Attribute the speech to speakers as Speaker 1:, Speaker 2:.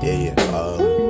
Speaker 1: Yeah, yeah. Uh,